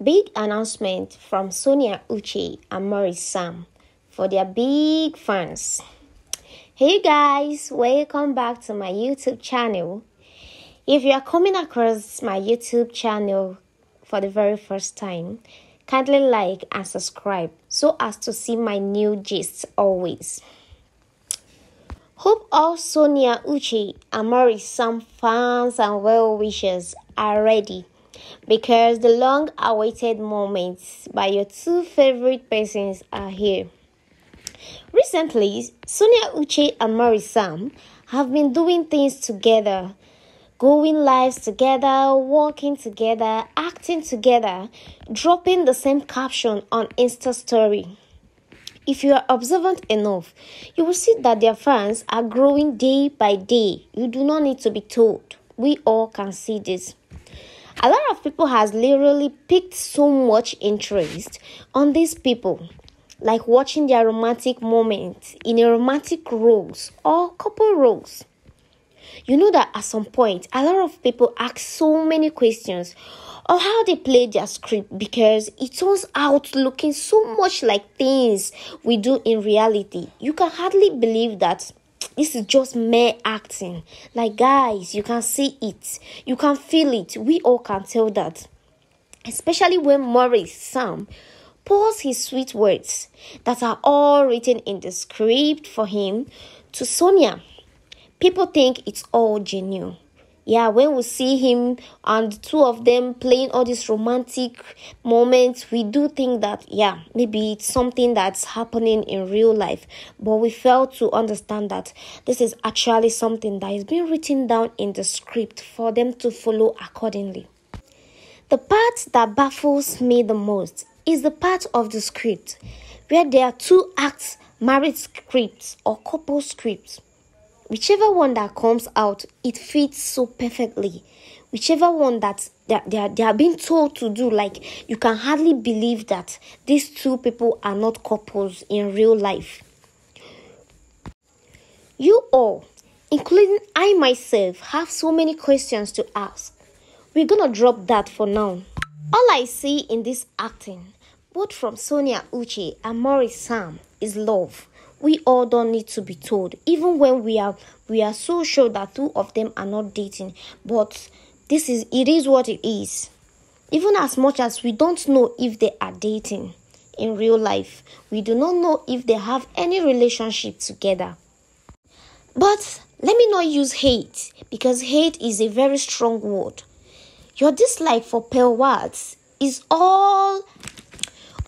Big announcement from Sonia Uche and Maurice Sam for their big fans. Hey guys, welcome back to my YouTube channel. If you are coming across my YouTube channel for the very first time, kindly like and subscribe so as to see my new gists always. Hope all Sonia Uche and Maurice Sam fans and well wishers are ready because the long awaited moments by your two favorite persons are here. Recently, Sonia Uche and Maurice Sam have been doing things together, going lives together, walking together, acting together, dropping the same caption on Insta story. If you are observant enough, you will see that their fans are growing day by day. You do not need to be told. We all can see this a lot of people has literally picked so much interest on these people like watching their romantic moments in a romantic roles or couple roles. You know that at some point a lot of people ask so many questions on how they play their script because it turns out looking so much like things we do in reality. You can hardly believe that this is just mere acting. Like, guys, you can see it, you can feel it. We all can tell that. Especially when Maurice Sam pours his sweet words that are all written in the script for him to Sonia. People think it's all genuine yeah, when we see him and two of them playing all these romantic moments, we do think that, yeah, maybe it's something that's happening in real life. But we fail to understand that this is actually something that is being written down in the script for them to follow accordingly. The part that baffles me the most is the part of the script where there are two acts married scripts or couple scripts whichever one that comes out, it fits so perfectly. Whichever one that they, they, are, they are being told to do, like you can hardly believe that these two people are not couples in real life. You all, including I myself, have so many questions to ask. We're gonna drop that for now. All I see in this acting, both from Sonia Uche and Maurice Sam, is love we all don't need to be told. Even when we are we are so sure that two of them are not dating. But this is it is what it is. Even as much as we don't know if they are dating in real life we do not know if they have any relationship together. But let me not use hate because hate is a very strong word. Your dislike for Pearl Wats is all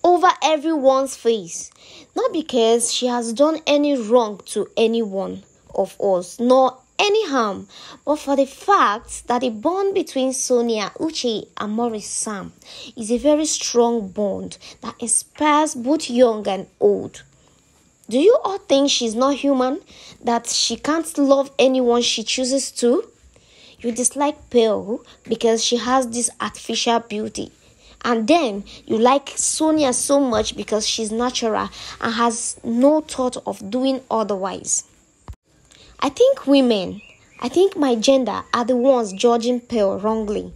over everyone's face not because she has done any wrong to anyone of us, nor any harm, but for the fact that the bond between Sonia Uche and Maurice Sam is a very strong bond that inspires both young and old. Do you all think she's not human? That she can't love anyone she chooses to? You dislike Pearl because she has this artificial beauty and then you like Sonia so much because she's natural and has no thought of doing otherwise. I think women, I think my gender are the ones judging Pearl wrongly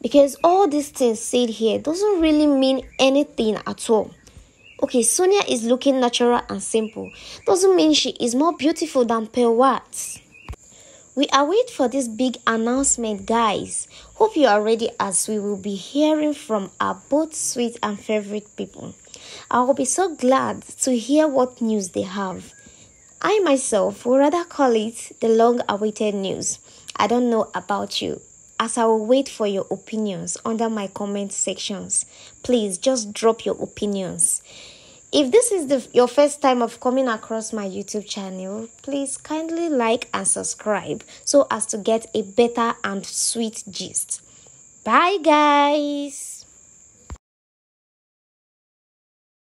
because all these things said here doesn't really mean anything at all. Okay, Sonia is looking natural and simple. Doesn't mean she is more beautiful than Pearl Wats. We await for this big announcement, guys. Hope you are ready as we will be hearing from our both sweet and favorite people. I will be so glad to hear what news they have. I myself would rather call it the long awaited news. I don't know about you. As I will wait for your opinions under my comment sections, please just drop your opinions. If this is the, your first time of coming across my YouTube channel, please kindly like and subscribe so as to get a better and sweet gist. Bye guys!